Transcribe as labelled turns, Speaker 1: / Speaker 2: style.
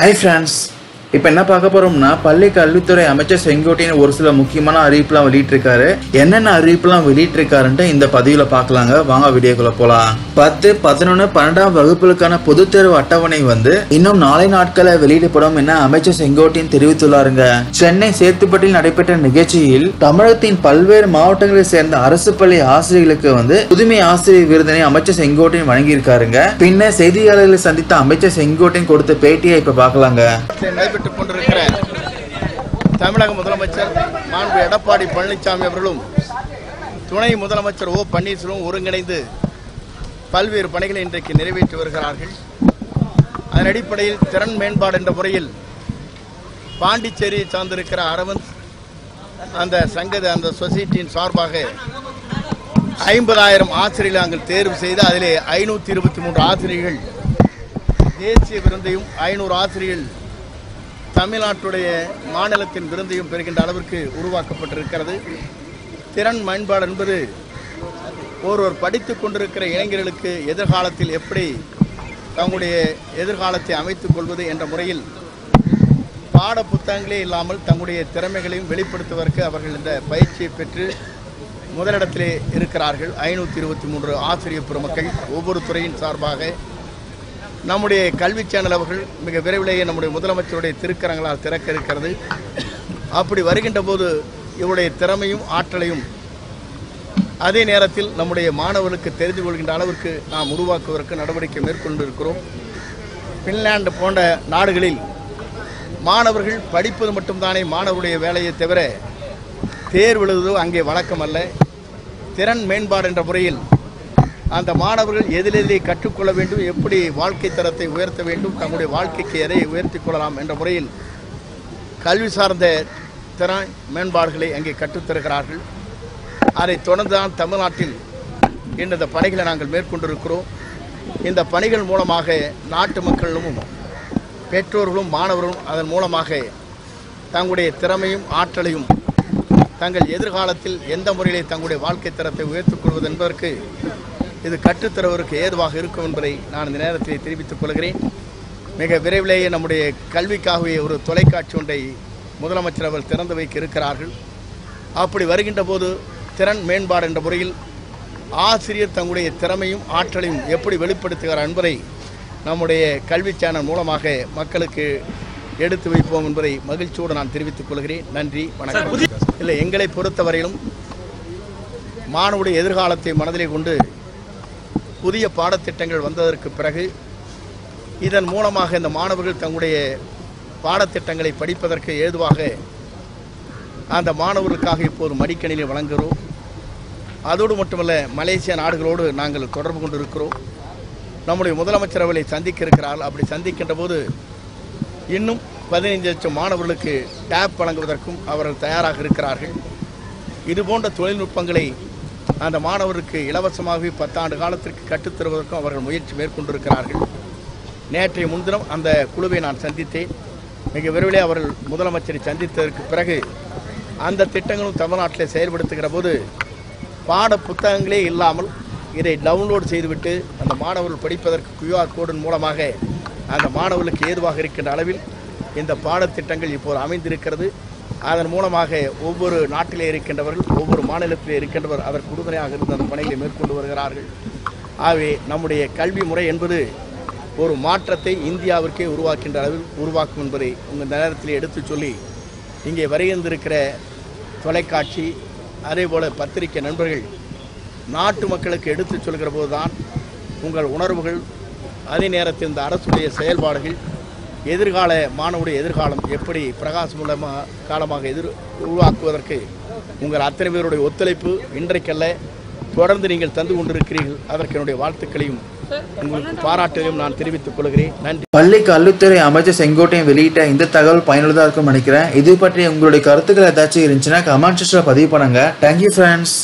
Speaker 1: Hi friends, இப்போ என்ன பார்க்க போறோம்னா பள்ளி கல்வித்துறை அமைச்சர் செங்கோட்டையன் ஒரு சில முக்கியமான அறிவிப்புலாம் வெளியிட்டிருக்காரு என்னென்ன அறிவிப்புலாம் வெளியிட்டிருக்காருன்ட்டு இந்த பதிவில் பார்க்கலாங்க வாங்க வீடியோக்குள்ள போகலாம் பத்து பதினொன்று பன்னெண்டாம் வகுப்புகளுக்கான பொது தேர்வு அட்டவணை வந்து இன்னும் நாளை நாட்களை வெளியிடப்படும் என அமைச்சர் செங்கோட்டையன் தெரிவித்துள்ளாருங்க சென்னை சேத்துப்பட்டில் நடைபெற்ற நிகழ்ச்சியில் தமிழகத்தின் பல்வேறு மாவட்டங்களை சேர்ந்த அரசு பள்ளி ஆசிரியர்களுக்கு வந்து புதுமை ஆசிரியர் விருதினை அமைச்சர் செங்கோட்டையன் வழங்கியிருக்காருங்க பின்னர் செய்தியாளர்களை சந்தித்த அமைச்சர் செங்கோட்டையன் கொடுத்த பேட்டியை இப்ப பார்க்கலாங்க
Speaker 2: வெளியிட்டுக் கொண்டிருக்கிற தமிழக முதலமைச்சர் மாண்பு எடப்பாடி பழனிசாமி அவர்களும் துணை முதலமைச்சர் ஓ பன்னீர்செல்வம் ஒருங்கிணைந்து பல்வேறு பணிகளை இன்றைக்கு நிறைவேற்றி வருகிறார்கள் அதன் அடிப்படையில் திறன் மேம்பாடு என்ற முறையில் பாண்டிச்சேரியை சார்ந்திருக்கிற அரவிந்த் அந்த சங்கத அந்த சொசைட்டியின் சார்பாக ஐம்பதாயிரம் ஆசிரியர்கள் நாங்கள் தேர்வு செய்து அதிலே ஐநூற்றி இருபத்தி மூன்று ஆசிரியர்கள் தேசிய விருந்தையும் ஐநூறு ஆசிரியர்கள் தமிழ்நாட்டுடைய மாநிலத்தின் விருந்தையும் பெறுகின்ற அளவிற்கு உருவாக்கப்பட்டிருக்கிறது திறன் மேம்பாடு என்பது ஒருவர் படித்து கொண்டிருக்கிற இளைஞர்களுக்கு எதிர்காலத்தில் எப்படி தங்களுடைய எதிர்காலத்தை அமைத்துக் கொள்வது என்ற முறையில் பாட புத்தகங்களே இல்லாமல் தங்களுடைய திறமைகளையும் வெளிப்படுத்துவதற்கு அவர்கள் இந்த பயிற்சியை பெற்று முதலிடத்திலே இருக்கிறார்கள் ஐநூற்றி இருபத்தி மூன்று ஆசிரியர் பெருமக்கள் ஒவ்வொரு துறையின் சார்பாக நம்முடைய கல்வி சேனல் அவர்கள் மிக விரைவிலேயே நம்முடைய முதலமைச்சருடைய திருக்கரங்களால் திறக்க இருக்கிறது அப்படி வருகின்ற போது இவருடைய திறமையும் ஆற்றலையும் அதே நேரத்தில் நம்முடைய மாணவர்களுக்கு தெரிந்து கொள்கின்ற அளவிற்கு நாம் உருவாக்குவதற்கு நடவடிக்கை மேற்கொண்டிருக்கிறோம் பின்லாண்டு போன்ற நாடுகளில் மாணவர்கள் படிப்பது மட்டும்தானே மாணவருடைய வேலையை தவிர தேர்வு எழுதுவதோ அங்கே வழக்கம் அல்ல திறன் மேம்பாடு என்ற முறையில் அந்த மாணவர்கள் எதிலெதிலே கற்றுக்கொள்ள வேண்டும் எப்படி வாழ்க்கை தரத்தை உயர்த்த வேண்டும் தங்களுடைய வாழ்க்கைக்கு எதை உயர்த்தி கொள்ளலாம் என்ற முறையில் கல்வி சார்ந்த திறன் மேம்பாடுகளை அங்கே கற்றுத்தருகிறார்கள் அதை தொடர்ந்து தான் தமிழ்நாட்டில் இந்த பணிகளை நாங்கள் மேற்கொண்டிருக்கிறோம் இந்த பணிகள் மூலமாக நாட்டு மக்களும் பெற்றோர்களும் மாணவர்களும் அதன் மூலமாக தங்களுடைய திறமையும் ஆற்றலையும் தங்கள் எதிர்காலத்தில் எந்த முறையிலே தங்களுடைய வாழ்க்கை தரத்தை உயர்த்திக் கொள்வது என்பதற்கு இது கற்றுத்தருவருக்கு ஏதுவாக இருக்கும் என்பதை நான் இந்த நேரத்தில் தெரிவித்துக் கொள்கிறேன் மிக விரைவிலேயே நம்முடைய கல்விக்காகவே ஒரு தொலைக்காட்சி ஒன்றை முதலமைச்சர் அவர்கள் திறந்து வைக்க இருக்கிறார்கள் அப்படி வருகின்ற போது திறன் மேம்பாடு என்ற முறையில் ஆசிரியர் தங்களுடைய திறமையும் ஆற்றலையும் எப்படி வெளிப்படுத்துகிறார் என்பதை நம்முடைய கல்வி சேனல் மூலமாக மக்களுக்கு எடுத்து வைப்போம் என்பதை மகிழ்ச்சியோடு நான் தெரிவித்துக் கொள்கிறேன் நன்றி வணக்கம் இல்லை எங்களை பொறுத்தவரையிலும் மாணவருடைய எதிர்காலத்தை மனதிலே கொண்டு புதிய பாடத்திட்டங்கள் வந்ததற்கு பிறகு இதன் மூலமாக இந்த மாணவர்கள் தங்களுடைய பாடத்திட்டங்களை படிப்பதற்கு ஏதுவாக அந்த மாணவர்களுக்காக இப்போது மடிக்கணினி வழங்குகிறோம் அதோடு மட்டுமல்ல மலேசிய நாடுகளோடு நாங்கள் தொடர்பு கொண்டிருக்கிறோம் நம்முடைய முதலமைச்சர் அவர்களை சந்திக்க இருக்கிறார்கள் அப்படி சந்திக்கின்ற போது இன்னும் பதினைந்து லட்சம் மாணவர்களுக்கு டேப் வழங்குவதற்கும் அவர்கள் தயாராக இருக்கிறார்கள் இதுபோன்ற தொழில்நுட்பங்களை அந்த மாணவருக்கு இலவசமாகவே பத்தாண்டு காலத்திற்கு கற்றுத்தருவதற்கும் அவர்கள் முயற்சி மேற்கொண்டிருக்கிறார்கள் நேற்றைய முன்தினம் அந்த குழுவை நான் சந்தித்தேன் மிக விரைவிலே அவர்கள் முதலமைச்சரை சந்தித்ததற்கு பிறகு அந்த திட்டங்களும் தமிழ்நாட்டில் செயல்படுத்துகிற போது பாட புத்தகங்களே இல்லாமல் இதை டவுன்லோடு செய்துவிட்டு அந்த மாணவர்கள் படிப்பதற்கு கியூஆர் கோடின் மூலமாக அந்த மாணவர்களுக்கு ஏதுவாக இருக்கின்ற அளவில் இந்த பாடத்திட்டங்கள் இப்போது அமைந்திருக்கிறது அதன் மூலமாக ஒவ்வொரு நாட்டிலே இருக்கின்றவர்கள் ஒவ்வொரு மாநிலத்திலே இருக்கின்றவர் அதற்கு உறுதுணையாக இருந்து அந்த பணிகளை மேற்கொண்டு வருகிறார்கள் ஆகவே நம்முடைய கல்வி முறை என்பது ஒரு மாற்றத்தை இந்தியாவிற்கே உருவாக்கின்ற அளவில் உருவாக்கும் என்பதை உங்கள் நேரத்தில் எடுத்து சொல்லி இங்கே வரையந்திருக்கிற தொலைக்காட்சி அதே போல் பத்திரிகை நண்பர்கள் நாட்டு மக்களுக்கு எடுத்து சொல்கிற போதுதான் உங்கள் உணர்வுகள் அதே நேரத்தில் இந்த அரசுடைய செயல்பாடுகள் எதிர்கால மாணவருடைய எதிர்காலம் எப்படி பிரகாஷ் மூலமாக காலமாக எதிர் உருவாக்குவதற்கு உங்கள் அத்தனை பேருடைய ஒத்துழைப்பு இன்றைக்கல்ல தொடர்ந்து நீங்கள் தந்து கொண்டிருக்கிறீர்கள் அதற்கு என்னுடைய வாழ்த்துக்களையும் உங்களுக்கு பாராட்டுகளையும் நான் தெரிவித்துக் கொள்கிறேன் நன்றி
Speaker 1: பள்ளி கல்வித்துறை அமைச்சர் செங்கோட்டையும் வெளியிட்ட இந்த தகவல் பயனுள்ளதாக இருக்கும் நினைக்கிறேன் இது பற்றி உங்களுடைய கருத்துக்கள் ஏதாச்சும் இருந்துச்சுன்னா கமெண்ட் செக்ஷனில் பதிவு பண்ணுங்க தேங்க்யூ ஃப்ரெண்ட்ஸ்